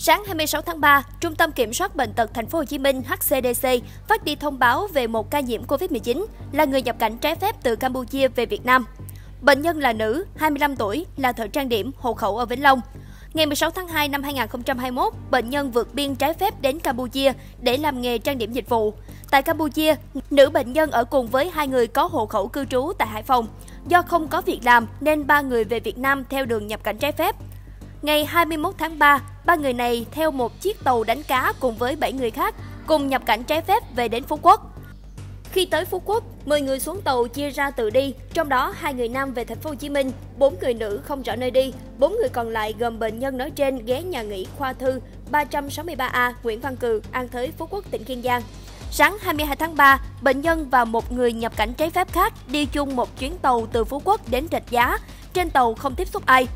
Sáng 26 tháng 3, Trung tâm Kiểm soát bệnh tật Thành phố Hồ Chí Minh (HCDC) phát đi thông báo về một ca nhiễm COVID-19 là người nhập cảnh trái phép từ Campuchia về Việt Nam. Bệnh nhân là nữ, 25 tuổi, là thợ trang điểm, hộ khẩu ở Vĩnh Long. Ngày 16 tháng 2 năm 2021, bệnh nhân vượt biên trái phép đến Campuchia để làm nghề trang điểm dịch vụ. Tại Campuchia, nữ bệnh nhân ở cùng với hai người có hộ khẩu cư trú tại Hải Phòng. Do không có việc làm nên ba người về Việt Nam theo đường nhập cảnh trái phép. Ngày 21 tháng 3, ba người này theo một chiếc tàu đánh cá cùng với 7 người khác cùng nhập cảnh trái phép về đến Phú Quốc. Khi tới Phú Quốc, 10 người xuống tàu chia ra tự đi, trong đó hai người nam về thành phố Hồ Chí Minh, 4 người nữ không rõ nơi đi, 4 người còn lại gồm bệnh nhân nói trên ghé nhà nghỉ khoa thư 363A Nguyễn Văn Cừ, An Thới, Phú Quốc, tỉnh Kiên Giang. Sáng 22 tháng 3, bệnh nhân và một người nhập cảnh trái phép khác đi chung một chuyến tàu từ Phú Quốc đến Rạch Giá. Trên tàu không tiếp xúc ai.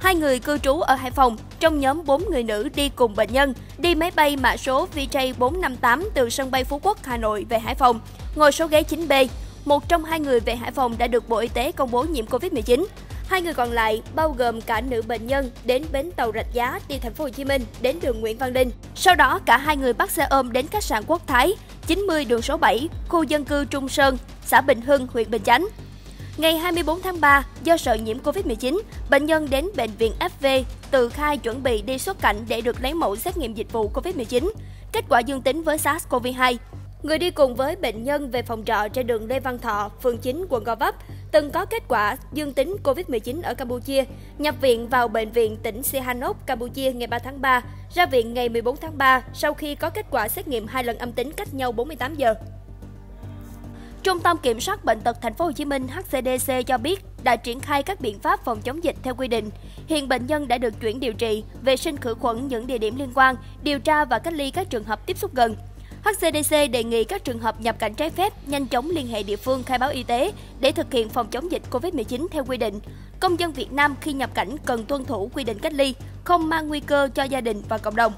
Hai người cư trú ở Hải Phòng, trong nhóm 4 người nữ đi cùng bệnh nhân, đi máy bay mã số VJ458 từ sân bay Phú Quốc, Hà Nội về Hải Phòng, ngồi số ghế 9B. Một trong hai người về Hải Phòng đã được Bộ Y tế công bố nhiễm Covid-19. Hai người còn lại, bao gồm cả nữ bệnh nhân, đến bến tàu Rạch Giá đi thành phố Hồ Chí Minh đến đường Nguyễn Văn Linh. Sau đó, cả hai người bắt xe ôm đến khách sạn Quốc Thái, 90 đường số 7, khu dân cư Trung Sơn, xã Bình Hưng, huyện Bình Chánh. Ngày 24 tháng 3, do sợ nhiễm Covid-19, bệnh nhân đến bệnh viện FV tự khai chuẩn bị đi xuất cảnh để được lấy mẫu xét nghiệm dịch vụ Covid-19. Kết quả dương tính với SARS-CoV-2. Người đi cùng với bệnh nhân về phòng trọ trên đường Lê Văn Thọ, phường 9, quận Gò Vấp, từng có kết quả dương tính COVID-19 ở Campuchia, nhập viện vào bệnh viện tỉnh Sihanouk, Campuchia ngày 3 tháng 3, ra viện ngày 14 tháng 3 sau khi có kết quả xét nghiệm hai lần âm tính cách nhau 48 giờ. Trung tâm Kiểm soát bệnh tật Thành phố Hồ Chí Minh (HCDC) cho biết đã triển khai các biện pháp phòng chống dịch theo quy định. Hiện bệnh nhân đã được chuyển điều trị, vệ sinh khử khuẩn những địa điểm liên quan, điều tra và cách ly các trường hợp tiếp xúc gần. HCDC đề nghị các trường hợp nhập cảnh trái phép nhanh chóng liên hệ địa phương khai báo y tế để thực hiện phòng chống dịch COVID-19 theo quy định. Công dân Việt Nam khi nhập cảnh cần tuân thủ quy định cách ly, không mang nguy cơ cho gia đình và cộng đồng.